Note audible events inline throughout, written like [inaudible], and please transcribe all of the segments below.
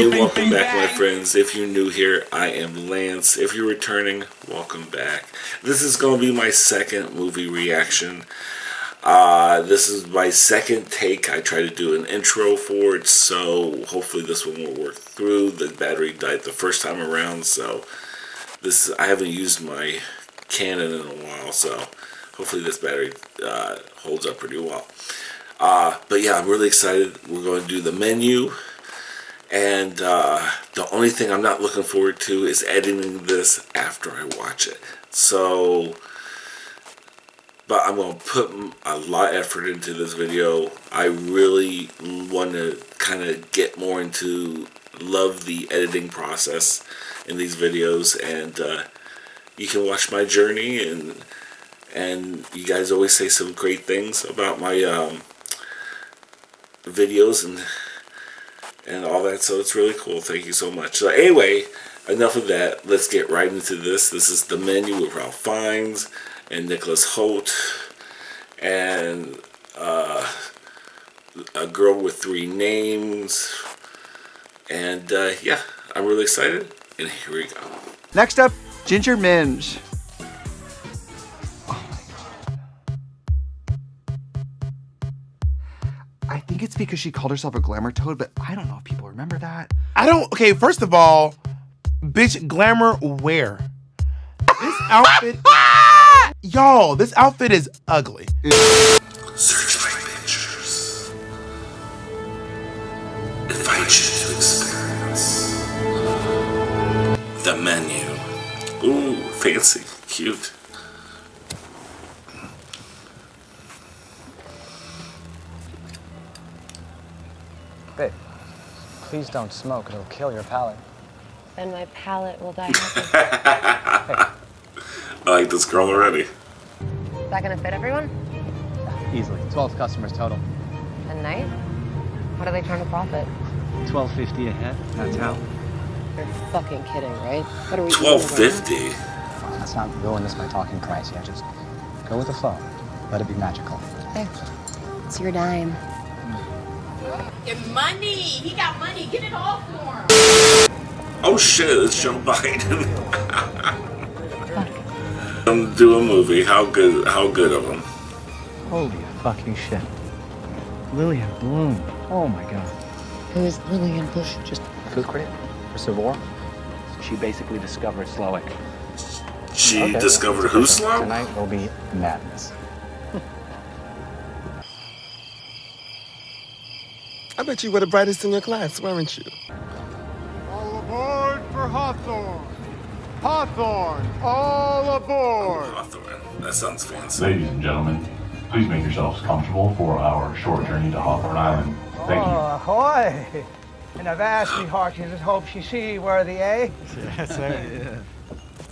Hey, welcome back, my friends. If you're new here, I am Lance. If you're returning, welcome back. This is going to be my second movie reaction. Uh, this is my second take. I tried to do an intro for it, so hopefully this one will work through. The battery died the first time around, so this I haven't used my Canon in a while, so hopefully this battery uh, holds up pretty well. Uh, but yeah, I'm really excited. We're going to do the menu. And uh, the only thing I'm not looking forward to is editing this after I watch it. So, but I'm going to put a lot of effort into this video. I really want to kind of get more into love the editing process in these videos and uh, you can watch my journey and and you guys always say some great things about my um, videos and and all that so it's really cool. Thank you so much. So anyway enough of that. Let's get right into this. This is the menu with Ralph Fiennes and Nicholas Hoult and uh, a girl with three names. And uh, yeah I'm really excited. And here we go. Next up Ginger Minj think it's because she called herself a glamour toad, but I don't know if people remember that. I don't. Okay, first of all, bitch, glamour where? This [laughs] outfit, y'all. This outfit is ugly. Search my pictures. Invite you to experience the menu. Ooh, fancy, cute. Please don't smoke. It'll kill your palate. Then my palate will die happy. [laughs] I like this girl already. Is that gonna fit everyone? Easily. 12 customers total. A night? What are they trying to profit? 12.50 a head. That's how. You're fucking kidding, right? What are we? Twelve fifty. Let's not ruin this by talking price yet. Just go with the flow. Let it be magical. Hey, it's your dime. Get money. He got money. Get it all for him. Oh shit, it's Joe Biden. um, do a movie. How good? How good of him? Holy fucking shit. Lillian Bloom. Oh my god. Who is Lillian Bush? Just food critic for Saveur. She basically discovered Slowik. She Okay, discovered who perfect. slow? Tonight will be madness. I bet you were the brightest in your class, weren't you? All aboard for Hawthorn. Hawthorn, all aboard. Hawthorn. That sounds fancy. Ladies and gentlemen, please make yourselves comfortable for our short journey to Hawthorn Island. Thank you. Oh, ahoy! And I've asked sweetheart, she just hopes she see where the eh? A. Yes, sir.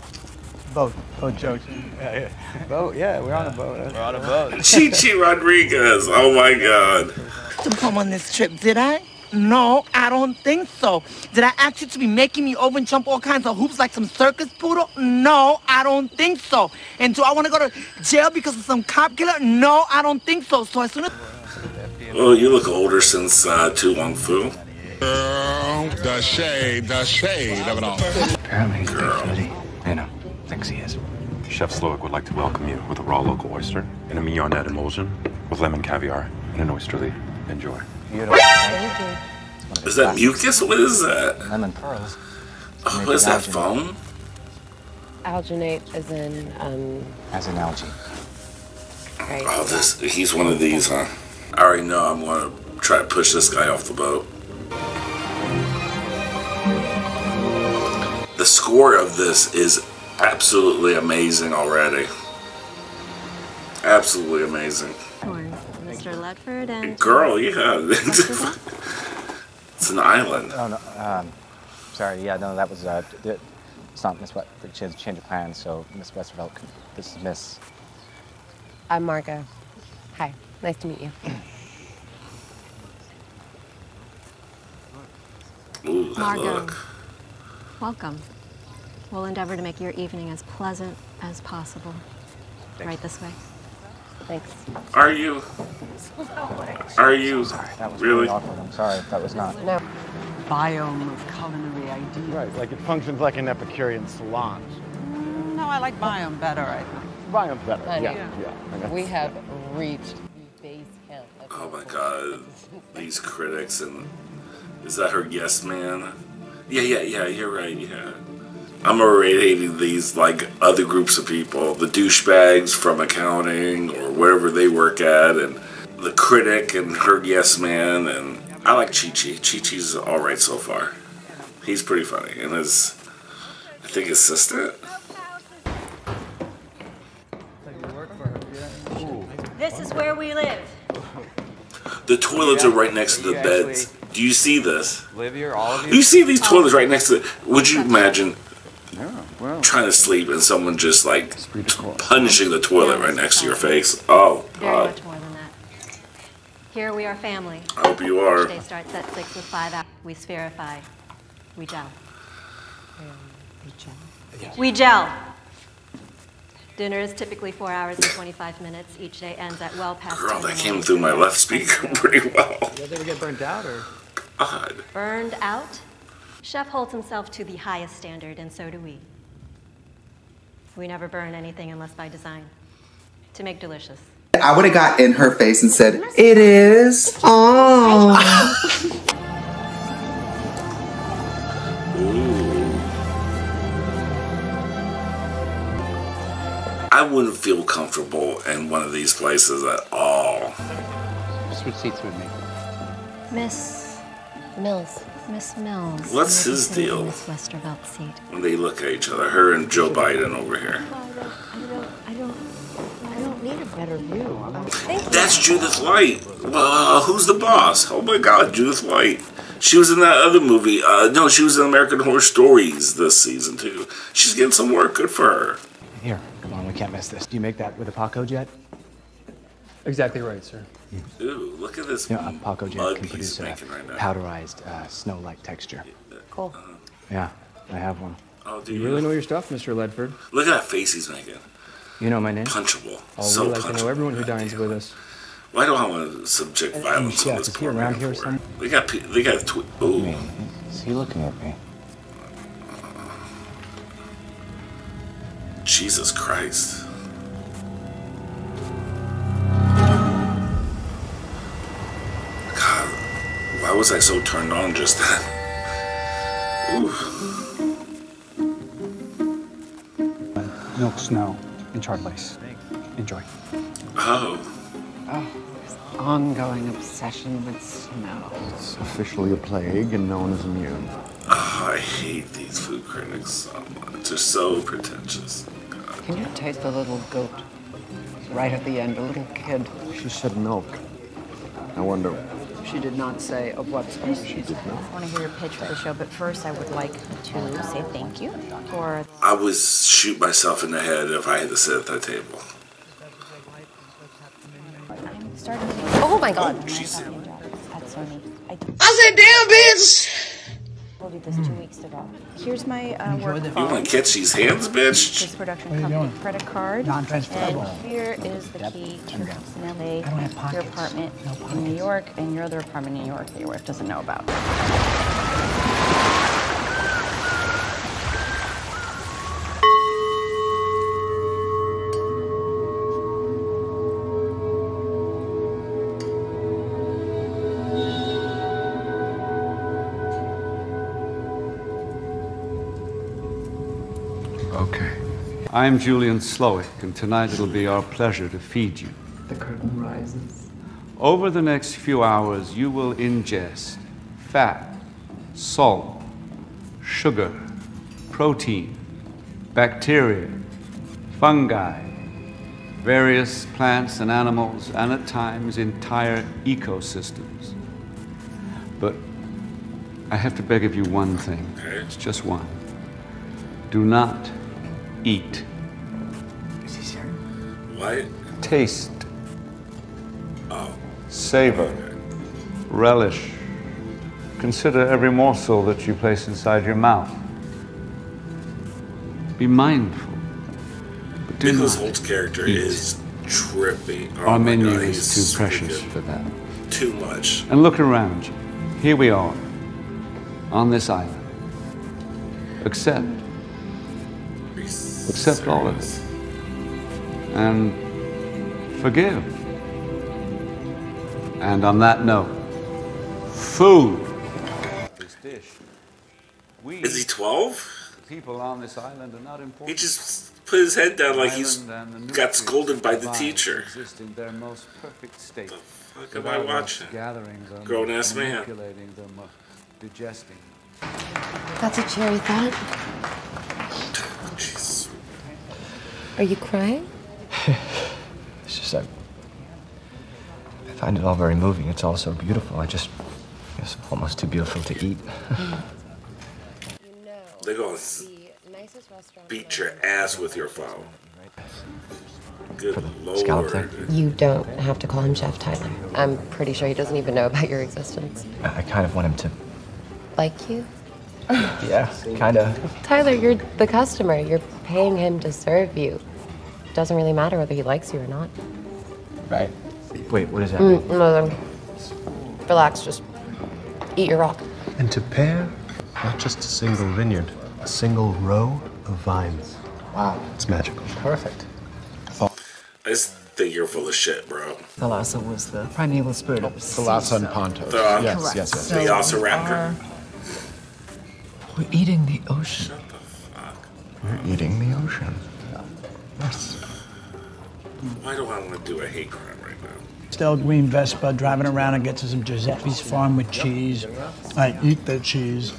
[laughs] Boat. Boat jokes. Yeah, yeah. Boat, yeah, we're on a boat. We're on a boat. Chichi Rodriguez. Oh my god. To come on this trip, did I? No, I don't think so. Did I ask you to be making me over and jump all kinds of hoops like some circus poodle? No, I don't think so. And do I want to go to jail because of some cop killer? No, I don't think so. So as soon as Oh, you look older since uh, To Wong Foo. Girl, the shade, the shade of it all. Apparently he's a big foodie. You know, thinks he is. Chef Slowik would like to welcome you with a raw local oyster and a mignonette emulsion with lemon caviar and an oyster leaf. Enjoy. Beautiful. Thank you. Is that mucus? What is that? Lemon pearls. Oh, what is that foam? Alginate as in, um, As an algae. right. Oh, this. He's one of these, huh? I already know I'm gonna try to push this guy off the boat. The score of this is absolutely amazing already. Absolutely amazing. Mr. Ledford and Girl, yeah. [laughs] it's an island. Oh, no, um, sorry, yeah, no, that was, uh, it's not Miss West, change, change of plans, so Miss Westervelt, this is Miss. I'm Margot. Hi. Nice to meet you. Ooh, that Margot. look. welcome. We'll endeavor to make your evening as pleasant as possible. Right this way. Thanks. Are you? Are you? That was Really? really awkward, I'm sorry, that was not. No. biome of culinary ideas. Right, like it functions like an Epicurean salon. Mm, no, I like biome better, I think. Biome's better. Honey, yeah, yeah. I know. We have reached the base camp. of Oh my god, these critics and is that her yes man? Yeah, yeah, yeah. You're right. Yeah, I'm already hating these like other groups of people, the douchebags from accounting or wherever they work at, and the critic and her yes man. And I like Chi Chi. Chi Chi's all right so far. He's pretty funny, and his I think assistant. This is where we live. The toilets are right next to the beds. Do you see this? Live here, all of you? You see these toilets right next to. It. Would you imagine trying to sleep and someone just like punishing the toilet right next to your face? Oh Very God! much more than that. Here we are family. I hope you are. Each day starts at six with five hours. We spherify. We gel. We gel. Dinner is typically four hours and 25 minutes. Each day ends at well past Girl, 10 that came through my left speaker [laughs] pretty well. You guys ever get burnt out or? God. Burned out? Chef holds himself to the highest standard, and so do we. We never burn anything unless by design. To make delicious. I would have got in her face and said, It is. Oh. I wouldn't feel comfortable in one of these places at all. Switch seats with me. Miss Mills. Miss Mills. What's Maybe his deal? Miss Westervelt seat. When they look at each other, her and Joe Biden over here. I don't, I don't, I don't need a better view. That's Judith Light. Uh, who's the boss? Oh my God, Judith Light. She was in that other movie. Uh, no, she was in American Horror Stories this season too. She's getting some work. Good for her. Here, come on, we can't miss this. Do you make that with a Pacojet? Exactly right, sir. Ooh, look at this Yeah, a Pacojet can he's produce a making right now. powderized uh, snow-like texture. Cool. Yeah, I have one. Oh, do You you really know your stuff, Mr. Ledford. Look at that face he's making. You know my name? Punchable. Oh, so we like punchable. to know everyone who dines with us. Why do I want to subject violence yeah, on this is he around here somewhere? They got pe- they got tw- ooh. Is he looking at me? Jesus Christ. Was I so turned on just then? Ooh. Milk snow and charred lace. Enjoy. Oh. oh. Ongoing obsession with snow. It's officially a plague and no one is immune. Oh, I hate these food critics so much. They're so pretentious. Can you taste the little goat? Right at the end, a little kid. She said milk. I wonder. She did not say of what species. She did not. I want to hear your pitch for the show, but first I would like to say thank you for I would shoot myself in the head if I had to sit at that table. I'm starting to. Oh my God! jeez. At Sony. I, I said, damn, bitch. This two weeks ago. Here's my uh, work You phone. to catch these hands, bitch? This production company credit card. Non-transferable. And here is the key to your house in LA, I don't have your pockets. apartment No in New York, and your other apartment in New York that your wife doesn't know about. I'm Julian Slowik, and tonight it'll be our pleasure to feed you. The curtain rises. Over the next few hours, you will ingest fat, salt, sugar, protein, bacteria, fungi, various plants and animals, and at times entire ecosystems. But I have to beg of you one thing. It's just one. Do not eat. Is he serious? What? Taste. Oh. Savor. Relish. Consider every morsel that you place inside your mouth. Be mindful. But do Nicholas. Hoult's character eat. is trippy. Oh Our menu God, is he's too precious freaking for that. Too much. And look around you. Here we are. on this island. Accept. Accept all of it. And forgive. And on that note, food. This dish. We, Is he 12? people on this island are not important. He just put his head down like he's got scolded by the teacher. exist in their most perfect state. Fuck am I watching? Gatherings are Grown ass man. them, uh, digesting. That's a cherry thought. Are you crying? [sighs] It's just I, I find it all very moving. It's all so beautiful. I just it's almost too beautiful to eat. [laughs] They're gonna s- beat your ass with your phone. Good scallop lord. there. You don't have to call him Chef Tyler. I'm pretty sure he doesn't even know about your existence. I, I kind of want him to. Like you? Yeah, kind of. Tyler, you're the customer. You're paying him to serve you. Doesn't really matter whether he likes you or not. Right. Wait, what does that mean? Mm, no, relax. Just eat your rock. And to pair, not just a single vineyard, a single row of vines. Wow. It's magical. Perfect. I just think you're full of shit, bro. Thalassa was the primeval spirit of the sea. Thalassa and Pontos. The, Yes, yes, yes. The So we Velociraptor. are- We're eating the ocean. We're eating the ocean. Yes. Why do I want to do a hate crime right now? Still green Vespa driving around and get to some Giuseppe's farm with cheese. I eat the cheese.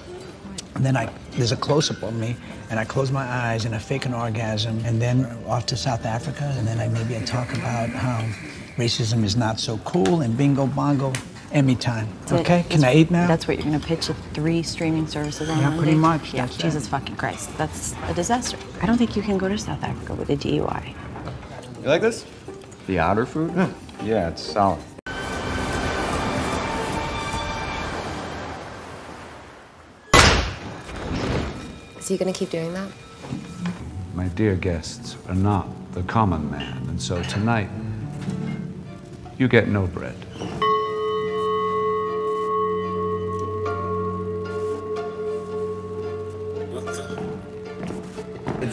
And then I there's a close up on me and I close my eyes and I fake an orgasm and then off to South Africa and then I maybe I talk about how racism is not so cool and bingo bongo Emmy time. Okay? Can I eat now? That's what you're going to pitch at three streaming services on Yeah, Monday? pretty much, Yeah, that's it. Jesus fucking Christ. That's a disaster. I don't think you can go to South Africa with a DUI. You like this? The outer food? Yeah, it's solid. Is he gonna keep doing that? My dear guests are not the common man, and so tonight you get no bread.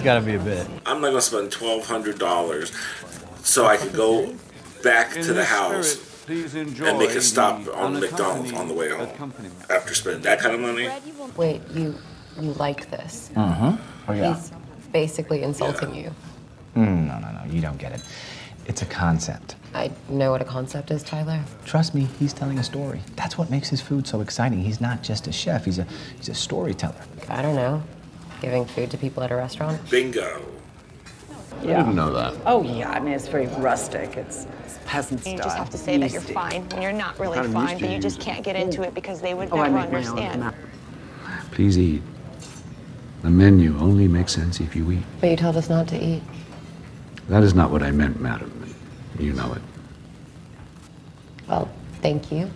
The? Gotta be a bit. I'm not gonna spend twelve hundred dollars so I could go back to the house spirit, please enjoy and make a stop on McDonald's on the way home. After spending that kind of money, Wait, you you like this? Mm-hmm. Oh yeah. He's basically insulting you. Mm, no, no, no. You don't get it. It's a concept. I know what a concept is, Tyler. Trust me, he's telling a story. That's what makes his food so exciting. He's not just a chef. He's a he's a storyteller. I don't know. Giving food to people at a restaurant? bingo. Yeah. didn't know that. Oh, yeah. I mean, it's very rustic. It's, it's peasant style. You just have to say that you're fine when you're not really kind of fine, but you you just can't get into it because they would Oh, I never make understand. Please eat. The menu only makes sense if you eat. But you told us not to eat. That is not what I meant, madam. You know it. Well, thank you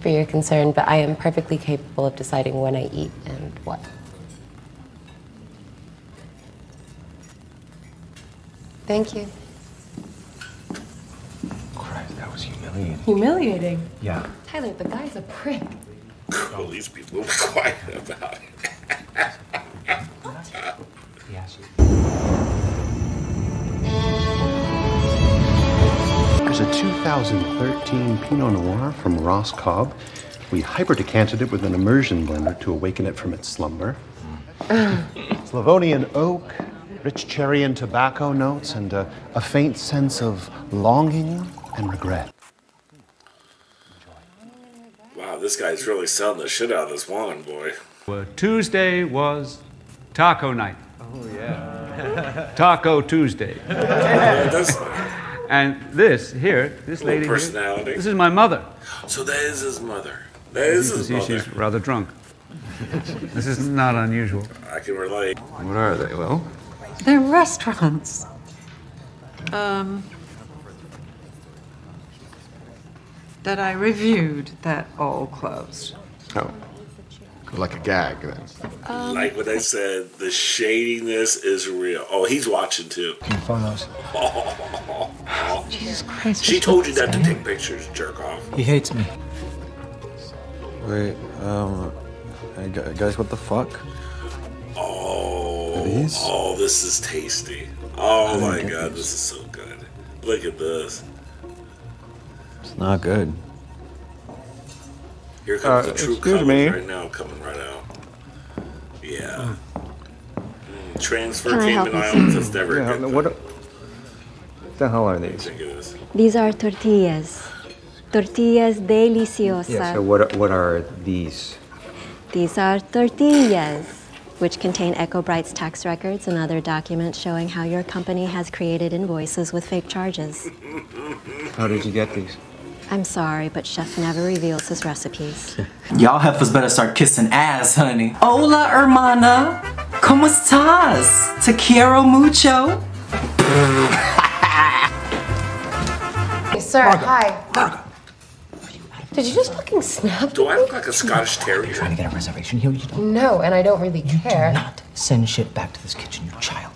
for your concern, but I am perfectly capable of deciding when I eat and what. Thank you. Christ, that was humiliating. Humiliating. Yeah. Tyler, the guy's a prick. Well, these people were quiet about it. Yes. There's a 2013 Pinot Noir from Ross Cobb. We hyper decanted it with an immersion blender to awaken it from its slumber. Mm. Slavonian oak, rich cherry and tobacco notes, and a, a faint sense of longing and regret. Wow, this guy's really selling the shit out of this wine, boy. Well, Tuesday was taco night. Oh, yeah. [laughs] Taco Tuesday. [laughs] And this here, this Little lady here, personality. this is my mother. so. That is his mother. That is You his see mother. she's rather drunk. [laughs] This is not unusual. I can relate. What are they? Well, They're restaurants. Um, that I reviewed that all closed. oh. Like a gag, then. Um, like what I said, the shadiness is real. Oh, he's watching too. Photos. [laughs] Jesus Christ. She told you not to take pictures, jerk off. He hates me. Wait, um, guys, what the fuck? Oh, These? oh, this is tasty. Oh my god, this is so good. Look at this. It's not good. Here comes Uh, the true excuse colors me. right now, coming right out. Yeah. Mm, transfer Can Cayman Islands. sir? That's never Yeah, a good. what the hell are these? thing. It is. These are tortillas. Tortillas deliciosas. Yeah, so what, what are these? These are tortillas, which contain EcoBright's tax records and other documents showing how your company has created invoices with fake charges. How did you get these? I'm sorry, but Chef never reveals his recipes. [laughs] Y'all heifers better start kissing ass, honey. Hola, hermana. ¿Cómo estás? Te quiero mucho. Hey, sir, hi. Did you just fucking snap? Do I look like a Scottish Terrier? You're Trying to get a reservation here, you don't No, and I don't really care. Do not send shit back to this kitchen, you child.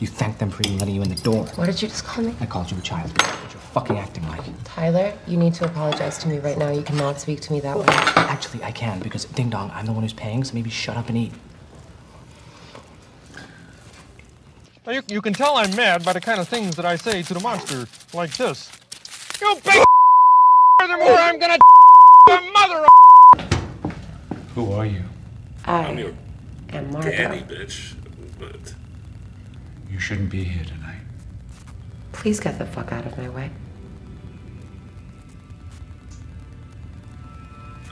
You thank them for even letting you in the door. What did you just call me? I called you a child. What you're fucking acting like. Tyler, you need to apologize to me right now. You cannot speak to me that way. Actually, I can because ding dong, I'm the one who's paying, so maybe shut up and eat. Now, you, you can tell I'm mad by the kind of things that I say to the monster, like this. You big Furthermore, I'm gonna [laughs] your mother. [laughs] Who are you? I'm your am daddy, bitch. But You shouldn't be here tonight. Please get the fuck out of my way.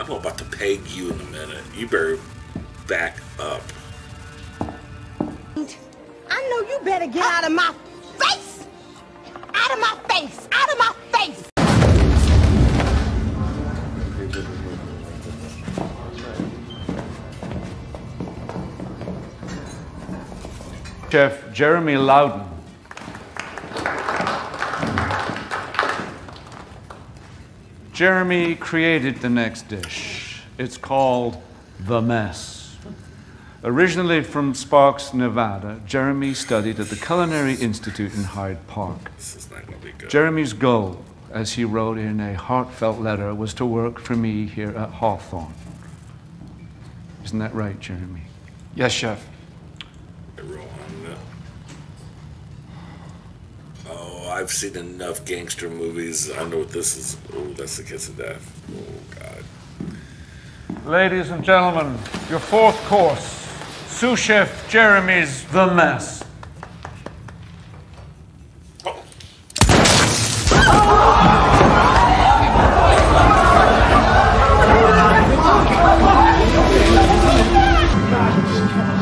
I'm about to peg you in a minute. You better back up. I know you better get out of my face! Out of my face! Out of my face! Chef Jeremy Loudon. Jeremy created the next dish. It's called The Mess. Originally from Sparks, Nevada, Jeremy studied at the Culinary Institute in Hyde Park. This is not gonna be good. Jeremy's goal, as he wrote in a heartfelt letter, was to work for me here at Hawthorn. Isn't that right, Jeremy? Yes, chef. Oh, I've seen enough gangster movies. I know what this is. Oh, that's the kiss of death. Oh God. Ladies and gentlemen, your fourth course, sous chef Jeremy's The Mess.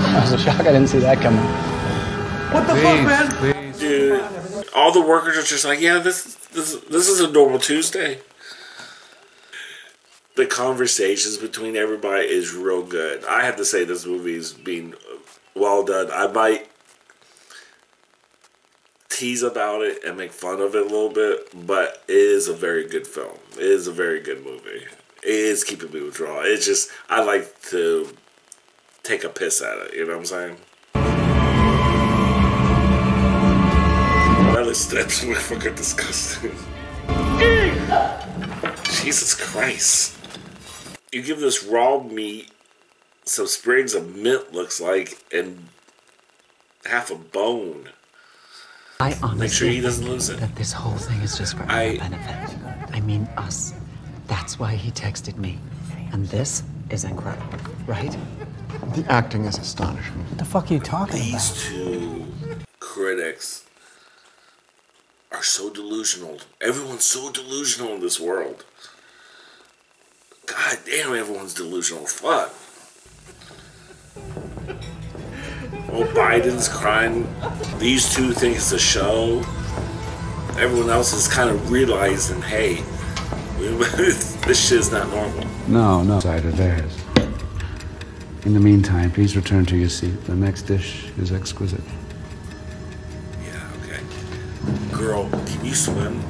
That was a shock. I didn't see that coming. What the fuck, man? Dude, all the workers are just like, yeah, this this this is a normal Tuesday. The conversations between everybody is real good. I have to say this movie's been well done. I might tease about it and make fun of it a little bit, but it is a very good film. It is a very good movie. It is keeping me withdrawal. It's just I like to take a piss at it. You know what I'm saying? Steps were fucking disgusting. Jesus Christ. You give this raw meat some sprigs of mint, looks like, and half a bone. I honestly Make sure he doesn't lose it. that this whole thing is just for our I- benefit. I mean us. That's why he texted me. And this is incredible, right? The acting is astonishing. What the fuck are you talking about? These two critics are so delusional. Everyone's so delusional in this world. God damn, everyone's delusional. Fuck. Oh, Biden's crying. These two think it's a show. Everyone else is kind of realizing, hey, [laughs] this shit's not normal. No, no. Side of theirs. In the meantime, please return to your seat. The next dish is exquisite. Girl, can you swim?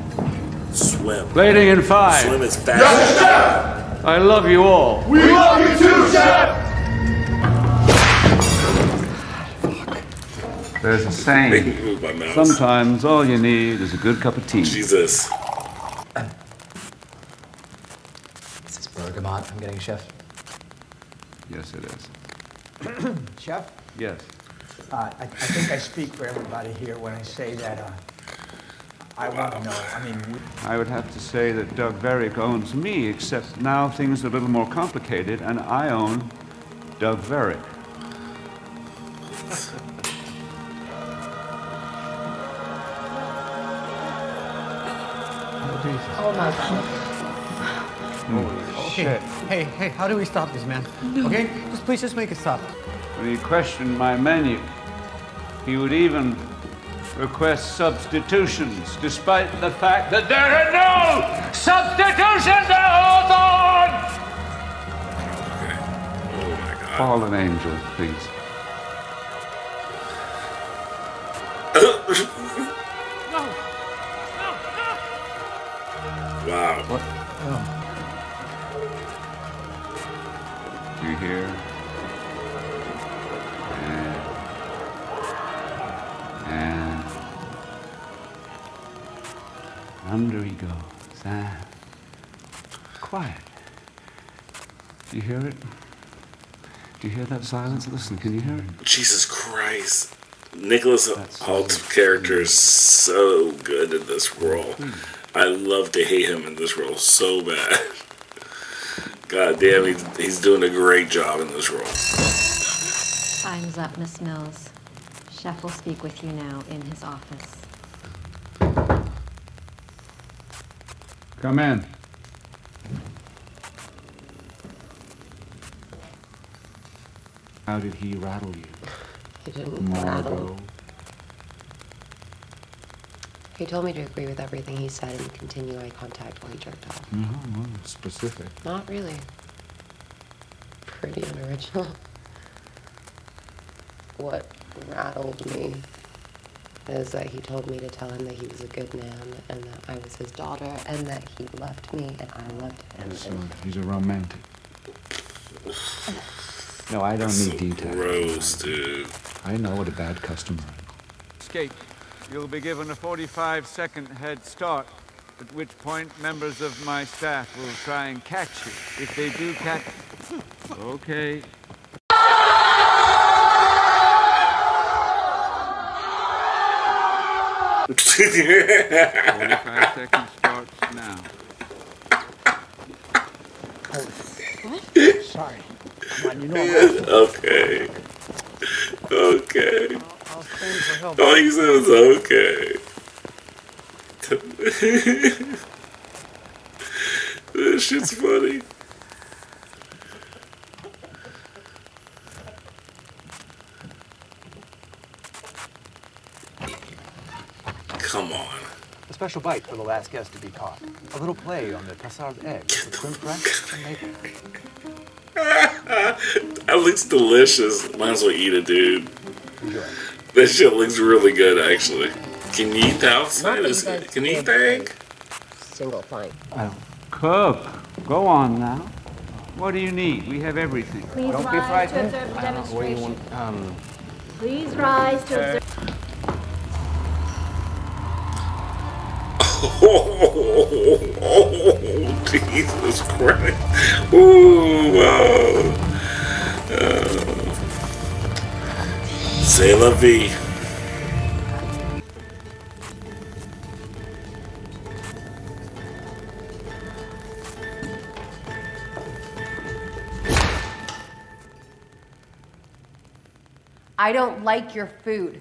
Swim. Plating in five. Swim as fast. Yes, Chef! I love you all. We love you too, Chef! There's a saying. Move my mouse. Sometimes all you need is a good cup of tea. Jesus. This is bergamot I'm getting, chef. Yes, it is. [clears throat] Chef, Yes. uh, I, I think I speak for everybody here when I say that uh, I want to know. I mean, we, I would have to say that Doug Verrick owns me, except now things are a little more complicated, and I own Doug Verrick. Oh my god. Okay. Hey, hey, how do we stop this, man? Okay? Just please just make it stop. When he questioned my menu, he would even request substitutions, despite the fact that there are no substitutions at Hawthorn! Oh, Fallen angel, please. Under he goes. Ah. Quiet. Do you hear it? Do you hear that silence? Listen, can you hear it? Jesus Christ. Nicholas Hoult's character is so good in this role. I love to hate him in this role so bad. God damn, he's, he's doing a great job in this role. Time's up, Miss Mills. Chef will speak with you now in his office. Come in. How did he rattle you? He didn't rattle. He told me to agree with everything he said and continue eye contact while he jerked off. No, well, specific. Not really. Pretty unoriginal. [laughs] What rattled me is that he told me to tell him that he was a good man and that I was his daughter and that he loved me and I loved him. So And he's a romantic. No, I don't need details. Gross, dude. I know what a bad customer is. Escape. You'll be given a 45 second head start, at which point members of my staff will try and catch you. If they do catch Okay. Forty-five seconds starts now. sorry. Come on, you know I'm awful. [laughs] okay. Okay. All he said was okay. [laughs] this shit's funny. Come on. A special bite for the last guest to be caught. A little play on the cassard egg with creme fraiche and maple. [laughs] That looks delicious. Might as well eat it, dude. Enjoy. That shit looks really good, actually. Can you eat the outside? Not that Is- Can you eat did the egg? single pint. Cook, go on now. What do you need? We have everything. Please Don't be rise to frightened. observe the I don't know where you demonstration. want. Um, Please rise to observe. Oh, [laughs] Jesus Christ. Ooh, wow. Uh, C'est la vie. I don't like your food.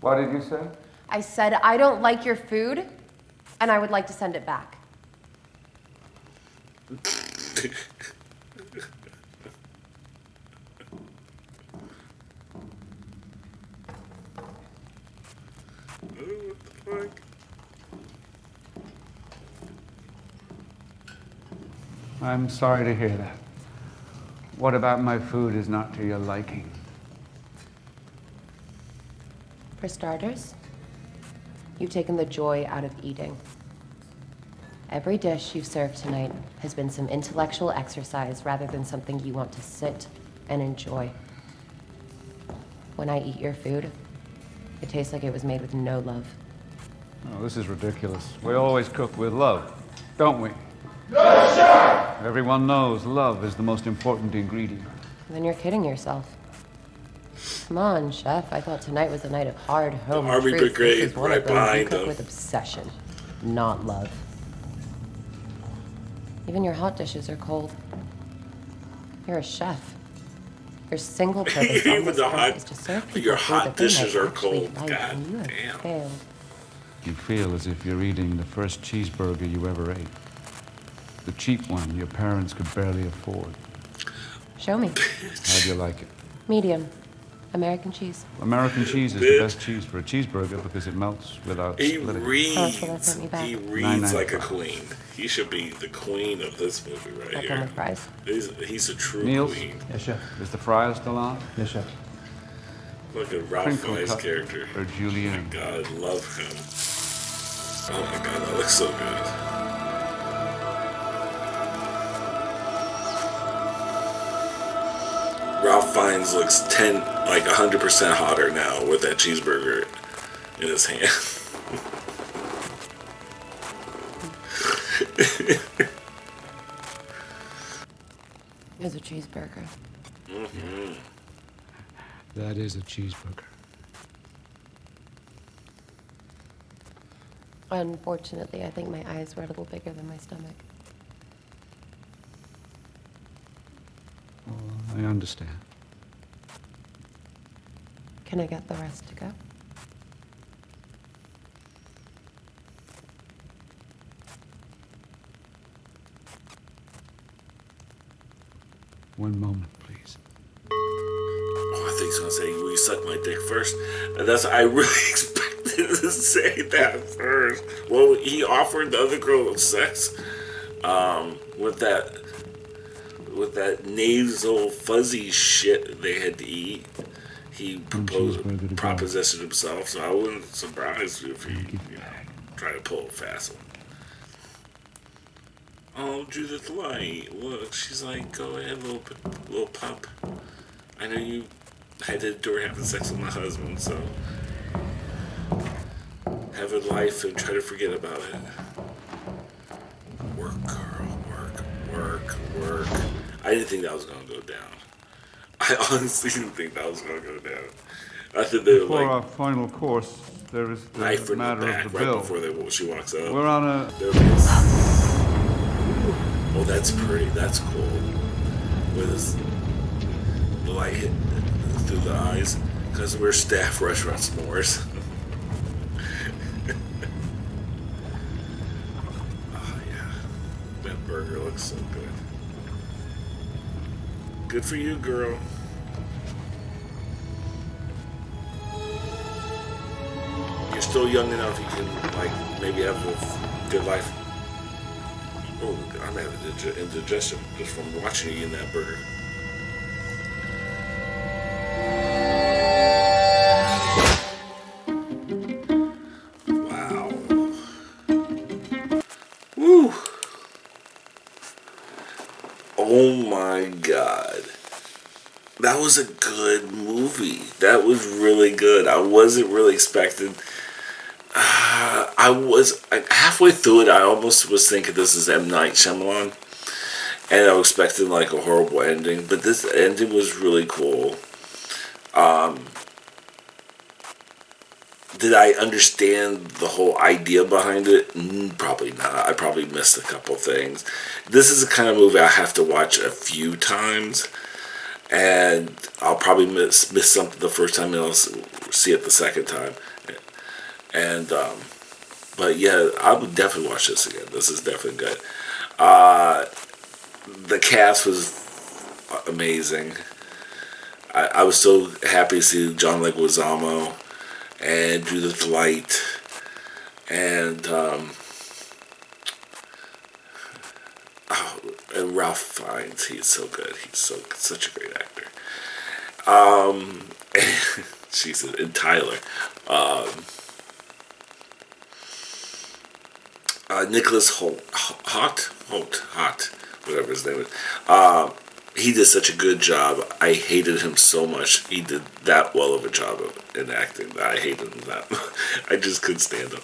What did you say? I said, I don't like your food, and I would like to send it back. I'm sorry to hear that. What about my food is not to your liking? For starters, you've taken the joy out of eating. Every dish you've served tonight has been some intellectual exercise rather than something you want to sit and enjoy. When I eat your food, it tastes like it was made with no love. Oh, this is ridiculous. We always cook with love, don't we? Yes, sir! Everyone knows love is the most important ingredient. Then you're kidding yourself. Come on, chef. I thought tonight was a night of hard home Army truths. Brigade This is one right of them. You cook them. with obsession, not love. Even your hot dishes are cold. You're a chef. Your single [laughs] purpose on Even this the earth hot, is to serve people your hot that they might dishes are cold. like, God you damn. failed. You feel as if you're eating the first cheeseburger you ever ate. The cheap one your parents could barely afford. Show me. How do you like it? Medium. American cheese. American cheese is the best cheese for a cheeseburger because it melts without He splitting. reads. Oh, sent me back. He reads like a queen. He should be the queen of this movie right I'll here. with fries. He's, he's a true Meals? queen. Yes, chef. Is the fryer still on? Yes, chef. Look at Ralph Crinkle Fiennes' cut character. Or julienne. God, love him. Oh my god, that looks so good. Ralph Fiennes looks 10, like 100% hotter now with that cheeseburger in his hand. [laughs] Here's a cheeseburger. hmm That is a cheeseburger. Unfortunately, I think my eyes were a little bigger than my stomach. I understand. Can I get the rest to go? One moment, please. Oh, I think he's gonna say, "Will you suck my dick first? And that's I really [laughs] expected to say that first. Well, he offered the other girl sex um, with that with that nasal fuzzy shit they had to eat. He proposed, propositioned himself, so I wouldn't surprise you if he, you know, tried to pull a fast one. Oh, Judith Light, look, she's like, go ahead, little, little pup. I know you had to endure having sex with my husband, so have a life and try to forget about it. Work, girl, work, work, work. I didn't think that was gonna go down. [laughs] I honestly didn't think that was gonna go down. I thought they were Before like our final course, there is the knife in the back of the right bill. before they she walks up. We're on a There it is. Oh, that's pretty. That's cool. With his the light hit through the eyes, because we're staff restaurant s'mores. [laughs] oh yeah, that burger looks so good. Good for you, girl. You're still young enough. You can like maybe have a good life. Oh, I'm having indigestion just from watching you eating that burger. Good. I wasn't really expecting. [sighs] Uh, I was halfway through it. I almost was thinking this is M Night Shyamalan, and I was expecting like a horrible ending. But this ending was really cool. Um, did I understand the whole idea behind it? Probably not. I probably missed a couple things. This is the kind of movie I have to watch a few times, and I'll probably miss miss something the first time, and I'll see it the second time. And um, but yeah, I would definitely watch this again. This is definitely good. Uh, the cast was amazing. I, I was so happy to see John Leguizamo and Judith Light and um, oh, and Ralph Fiennes. He's so good. He's so such a great actor. Um, [laughs] Jesus, and Tyler. Um, uh, Nicholas Hoult, Hot, Holt, Hot, whatever his name is. Uh, he did such a good job. I hated him so much. He did that well of a job of, in acting that I hated him that. [laughs] I just couldn't stand him.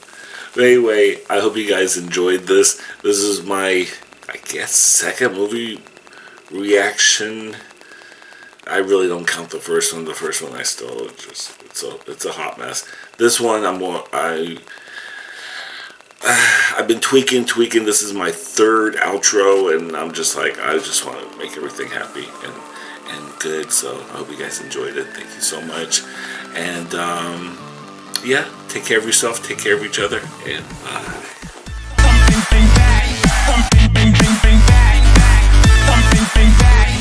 But anyway, I hope you guys enjoyed this. This is my, I guess, second movie reaction I really don't count the first one. The first one I still just it's a it's a hot mess. This one I'm more I [sighs] I've been tweaking, tweaking. This is my third outro, and I'm just like I just want to make everything happy and and good. So I hope you guys enjoyed it. Thank you so much, and um, yeah, take care of yourself, take care of each other, and bye bring back, something bring back.